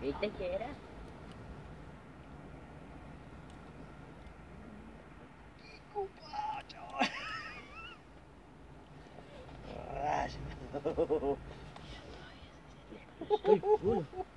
Eita que era? Estoy full. Ah, muy bien,